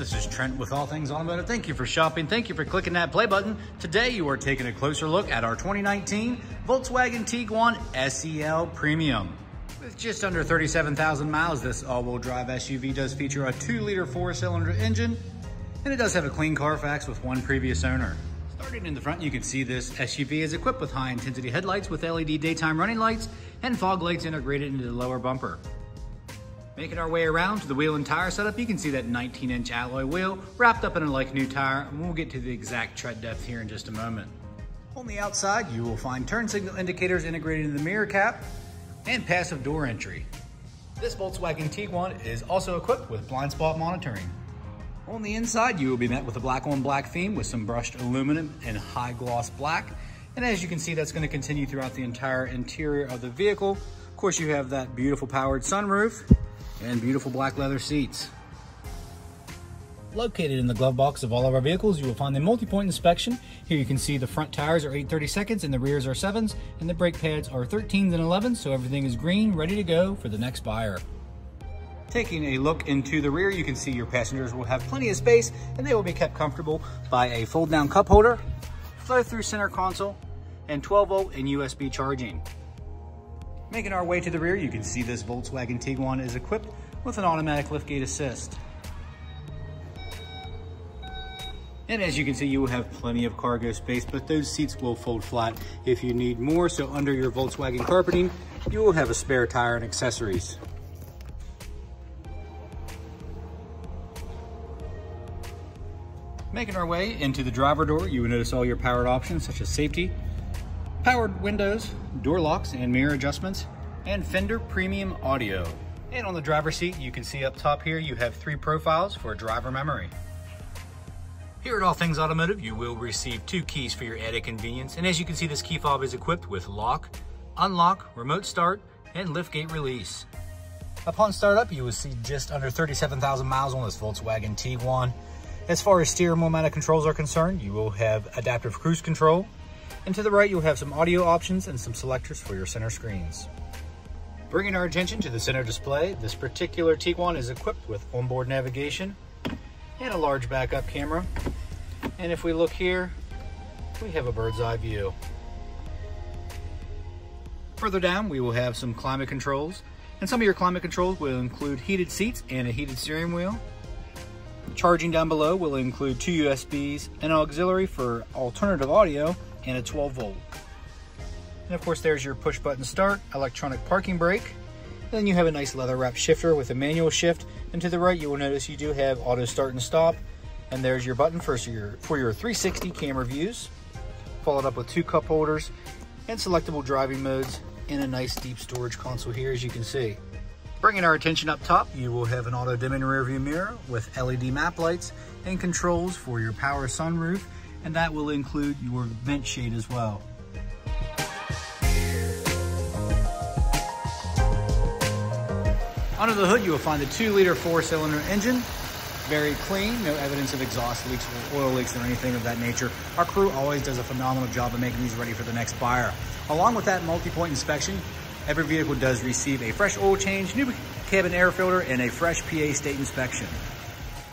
This is Trent with All Things Automotive. Thank you for shopping. Thank you for clicking that play button. Today, you are taking a closer look at our 2019 Volkswagen Tiguan SEL Premium. With just under 37,000 miles, this all-wheel drive SUV does feature a 2-liter 4-cylinder engine, and it does have a clean Carfax with one previous owner. Starting in the front, you can see this SUV is equipped with high-intensity headlights with LED daytime running lights and fog lights integrated into the lower bumper. Making our way around to the wheel and tire setup, you can see that 19 inch alloy wheel wrapped up in a like new tire, and we'll get to the exact tread depth here in just a moment. On the outside, you will find turn signal indicators integrated in the mirror cap and passive door entry. This Volkswagen Tiguan is also equipped with blind spot monitoring. On the inside, you will be met with a black on black theme with some brushed aluminum and high gloss black. And as you can see, that's gonna continue throughout the entire interior of the vehicle. Of course, you have that beautiful powered sunroof and beautiful black leather seats. Located in the glove box of all of our vehicles, you will find the multi-point inspection. Here you can see the front tires are 830 seconds and the rears are 7s, and the brake pads are 13s and 11s, so everything is green, ready to go for the next buyer. Taking a look into the rear, you can see your passengers will have plenty of space and they will be kept comfortable by a fold-down cup holder, flow-through center console, and 12 volt and USB charging. Making our way to the rear, you can see this Volkswagen Tiguan is equipped with an automatic liftgate assist. And as you can see, you will have plenty of cargo space, but those seats will fold flat if you need more. So under your Volkswagen carpeting, you will have a spare tire and accessories. Making our way into the driver door, you will notice all your powered options such as safety, powered windows, door locks and mirror adjustments, and Fender Premium Audio. And on the driver's seat, you can see up top here, you have three profiles for driver memory. Here at All Things Automotive, you will receive two keys for your added convenience. And as you can see, this key fob is equipped with lock, unlock, remote start, and liftgate release. Upon startup, you will see just under 37,000 miles on this Volkswagen Tiguan. As far as steering wheel mounted controls are concerned, you will have adaptive cruise control, and to the right, you'll have some audio options and some selectors for your center screens. Bringing our attention to the center display, this particular Tiguan is equipped with onboard navigation and a large backup camera. And if we look here, we have a bird's eye view. Further down, we will have some climate controls. And some of your climate controls will include heated seats and a heated steering wheel. Charging down below will include two USBs, an auxiliary for alternative audio, and a 12 volt. And of course there's your push button start, electronic parking brake. Then you have a nice leather wrap shifter with a manual shift. And to the right you will notice you do have auto start and stop. And there's your button for your, for your 360 camera views. Followed up with two cup holders and selectable driving modes and a nice deep storage console here as you can see. Bringing our attention up top, you will have an auto dimming rear view mirror with LED map lights and controls for your power sunroof and that will include your vent shade as well. Under the hood, you will find the 2-liter 4-cylinder engine. Very clean, no evidence of exhaust leaks or oil leaks or anything of that nature. Our crew always does a phenomenal job of making these ready for the next buyer. Along with that multi-point inspection, every vehicle does receive a fresh oil change, new cabin air filter, and a fresh PA state inspection.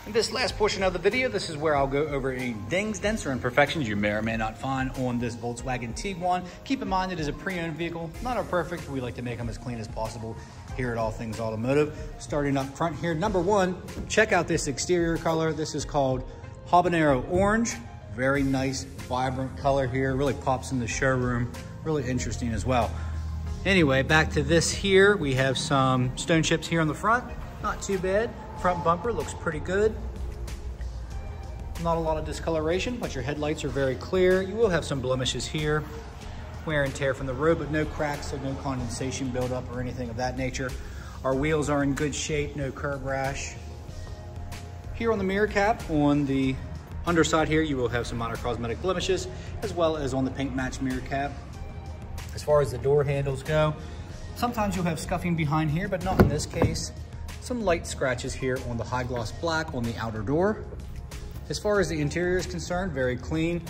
In this last portion of the video, this is where I'll go over any dings, dents, or imperfections you may or may not find on this Volkswagen Tiguan. Keep in mind it is a pre-owned vehicle, not a perfect. We like to make them as clean as possible here at All Things Automotive. Starting up front here, number one, check out this exterior color. This is called Habanero Orange. Very nice, vibrant color here. Really pops in the showroom. Really interesting as well. Anyway, back to this here. We have some stone chips here on the front. Not too bad. Front bumper looks pretty good. Not a lot of discoloration, but your headlights are very clear. You will have some blemishes here, wear and tear from the road, but no cracks, so no condensation buildup or anything of that nature. Our wheels are in good shape, no curb rash. Here on the mirror cap, on the underside here, you will have some minor cosmetic blemishes, as well as on the paint match mirror cap. As far as the door handles go, sometimes you'll have scuffing behind here, but not in this case. Some light scratches here on the high gloss black on the outer door. As far as the interior is concerned, very clean.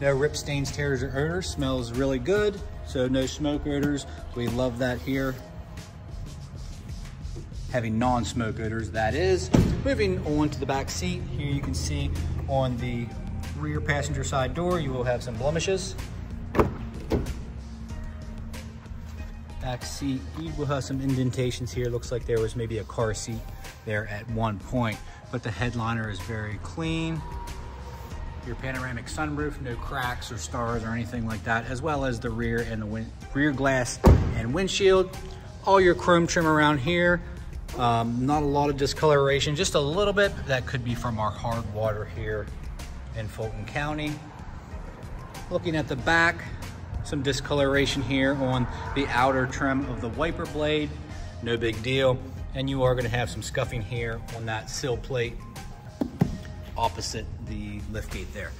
No rip stains, tears, or odors. Smells really good, so no smoke odors. We love that here. having non-smoke odors, that is. Moving on to the back seat, here you can see on the rear passenger side door, you will have some blemishes. Back seat, will have some indentations here. Looks like there was maybe a car seat there at one point, but the headliner is very clean. Your panoramic sunroof, no cracks or stars or anything like that, as well as the rear and the rear glass and windshield. All your chrome trim around here, um, not a lot of discoloration, just a little bit. That could be from our hard water here in Fulton County. Looking at the back, some discoloration here on the outer trim of the wiper blade. No big deal. And you are gonna have some scuffing here on that sill plate opposite the liftgate there.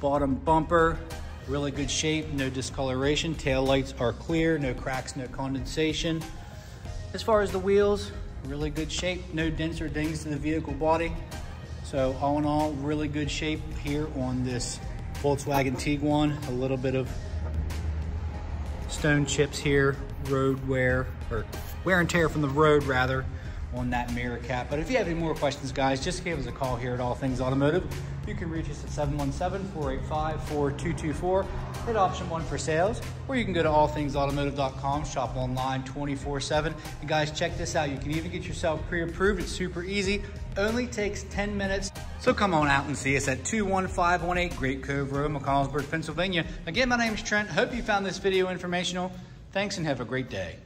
Bottom bumper, really good shape, no discoloration. Tail lights are clear, no cracks, no condensation. As far as the wheels, really good shape, no dents or dings to the vehicle body. So all in all, really good shape here on this Volkswagen Tiguan. A little bit of stone chips here, road wear, or wear and tear from the road rather, on that mirror cap. But if you have any more questions, guys, just give us a call here at All Things Automotive. You can reach us at 717-485-4224. Hit option one for sales, or you can go to allthingsautomotive.com, shop online 24-7. And guys, check this out. You can even get yourself pre-approved. It's super easy. Only takes 10 minutes. So come on out and see us at 21518 Great Cove Road, McConnellsburg, Pennsylvania. Again, my name is Trent. Hope you found this video informational. Thanks and have a great day.